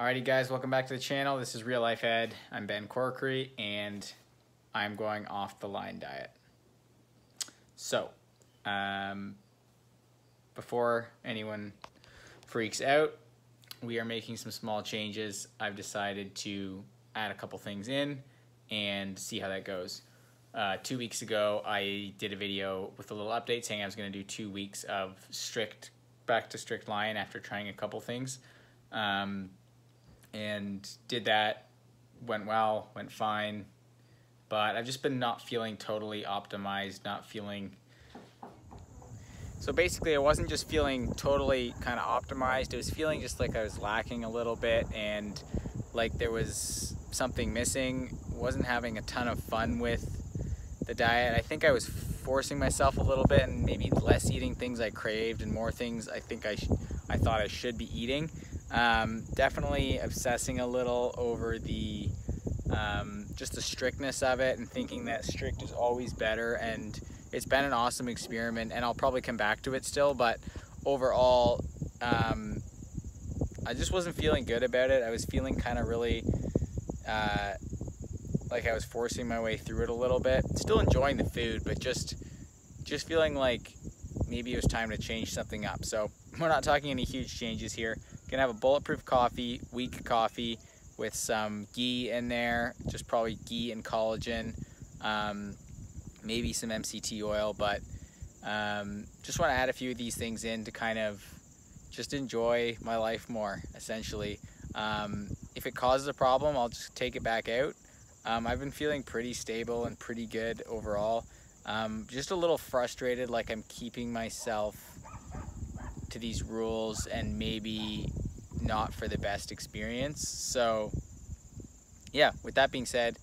Alrighty guys, welcome back to the channel. This is Real Life Ed. I'm Ben Corkery and I'm going off the lion diet. So, um, before anyone freaks out, we are making some small changes. I've decided to add a couple things in and see how that goes. Uh, two weeks ago, I did a video with a little update saying I was going to do two weeks of strict, back to strict lion after trying a couple things. Um, and did that, went well, went fine. But I've just been not feeling totally optimized, not feeling. So basically, I wasn't just feeling totally kind of optimized. It was feeling just like I was lacking a little bit and like there was something missing. Wasn't having a ton of fun with the diet. I think I was forcing myself a little bit and maybe less eating things I craved and more things I think I, I thought I should be eating. Um, definitely obsessing a little over the um, just the strictness of it and thinking that strict is always better and it's been an awesome experiment and I'll probably come back to it still but overall um, I just wasn't feeling good about it I was feeling kind of really uh, like I was forcing my way through it a little bit. Still enjoying the food, but just just feeling like maybe it was time to change something up. So we're not talking any huge changes here. Gonna have a bulletproof coffee, weak coffee with some ghee in there, just probably ghee and collagen, um, maybe some MCT oil, but um, just want to add a few of these things in to kind of just enjoy my life more, essentially. Um, if it causes a problem, I'll just take it back out. Um, I've been feeling pretty stable and pretty good overall. Um, just a little frustrated, like I'm keeping myself to these rules and maybe not for the best experience. So, yeah, with that being said,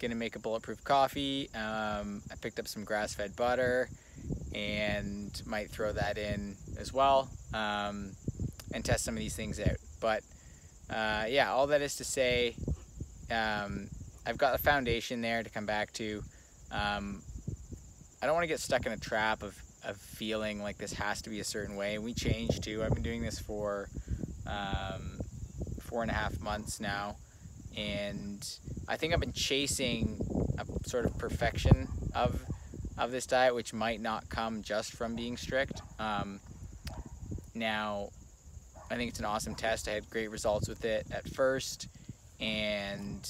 gonna make a bulletproof coffee. Um, I picked up some grass-fed butter and might throw that in as well um, and test some of these things out. But uh, yeah, all that is to say, um, I've got a foundation there to come back to. Um, I don't want to get stuck in a trap of, of feeling like this has to be a certain way. We changed too. I've been doing this for um, four and a half months now. And I think I've been chasing a sort of perfection of of this diet, which might not come just from being strict. Um, now, I think it's an awesome test. I had great results with it at first, and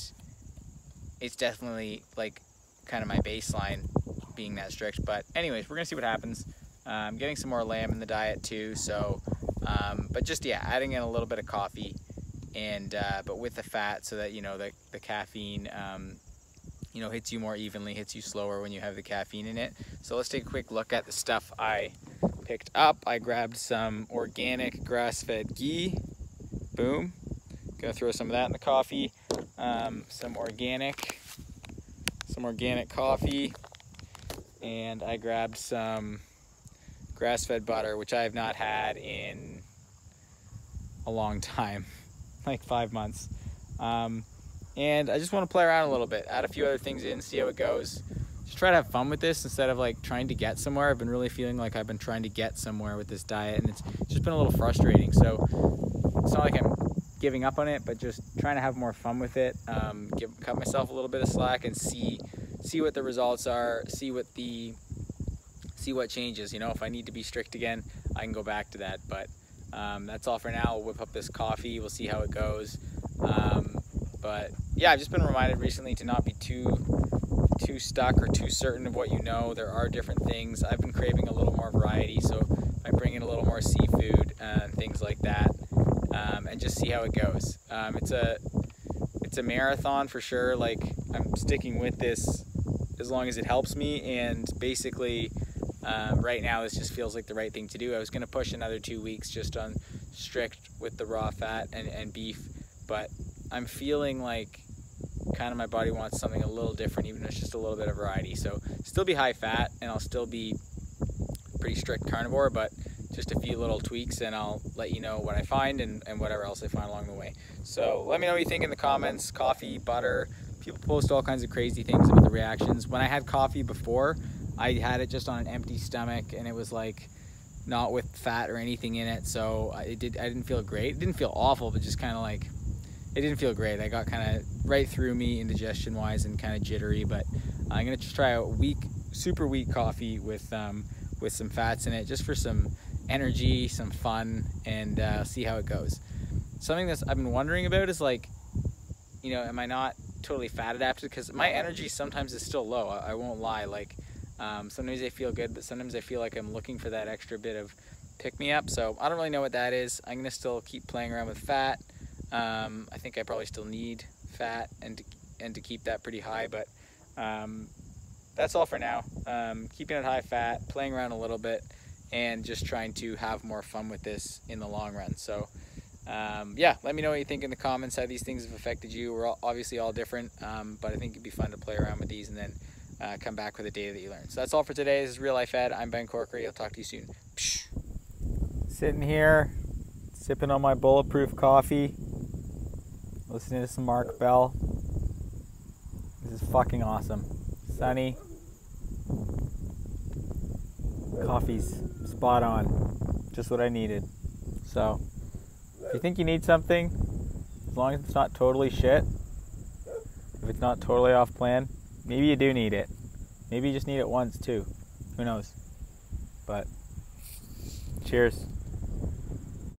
it's definitely like kind of my baseline being that strict. But anyways, we're gonna see what happens. Uh, I'm getting some more lamb in the diet too. So, um, but just yeah, adding in a little bit of coffee, and uh, but with the fat, so that you know the the caffeine, um, you know, hits you more evenly, hits you slower when you have the caffeine in it. So let's take a quick look at the stuff I picked up. I grabbed some organic grass-fed ghee. Boom. Gonna throw some of that in the coffee um, some organic, some organic coffee, and I grabbed some grass-fed butter, which I have not had in a long time, like five months. Um, and I just want to play around a little bit, add a few other things in, see how it goes. Just try to have fun with this instead of like trying to get somewhere. I've been really feeling like I've been trying to get somewhere with this diet, and it's just been a little frustrating. So it's not like I'm giving up on it, but just trying to have more fun with it. Um, give, cut myself a little bit of slack and see see what the results are. See what the see what changes. You know, if I need to be strict again, I can go back to that. But um, that's all for now. I'll whip up this coffee. We'll see how it goes. Um, but yeah, I've just been reminded recently to not be too too stuck or too certain of what you know. There are different things. I've been craving a little more variety, so I bring in a little more seafood and things like that um, and just see how it goes. Um, it's a it's a marathon for sure. Like I'm sticking with this as long as it helps me, and basically um, right now this just feels like the right thing to do. I was gonna push another two weeks just on strict with the raw fat and, and beef, but I'm feeling like kind of my body wants something a little different, even if it's just a little bit of variety. So still be high fat, and I'll still be pretty strict carnivore, but just a few little tweaks and I'll let you know what I find and, and whatever else I find along the way. So let me know what you think in the comments. Coffee, butter, people post all kinds of crazy things about the reactions. When I had coffee before, I had it just on an empty stomach and it was like not with fat or anything in it. So it did, I didn't feel great. It didn't feel awful, but just kind of like it didn't feel great. I got kind of right through me indigestion wise and kind of jittery. But I'm gonna try a weak, super weak coffee with um, with some fats in it, just for some energy, some fun, and uh, see how it goes. Something that I've been wondering about is like, you know, am I not totally fat adapted? Because my energy sometimes is still low. I, I won't lie. Like um, sometimes I feel good, but sometimes I feel like I'm looking for that extra bit of pick me up. So I don't really know what that is. I'm gonna still keep playing around with fat. Um, I think I probably still need fat and to, and to keep that pretty high, but um, that's all for now. Um, keeping it high fat, playing around a little bit, and just trying to have more fun with this in the long run. So um, yeah, let me know what you think in the comments, how these things have affected you. We're all, obviously all different, um, but I think it'd be fun to play around with these and then uh, come back with the data that you learned. So that's all for today. This is Real Life Ed. I'm Ben Corkery. I'll talk to you soon. Psh. Sitting here, sipping on my bulletproof coffee, listening to some Mark Bell. This is fucking awesome. Sunny. Coffee's spot on. Just what I needed. So, if you think you need something, as long as it's not totally shit, if it's not totally off plan, maybe you do need it. Maybe you just need it once too. Who knows? But cheers.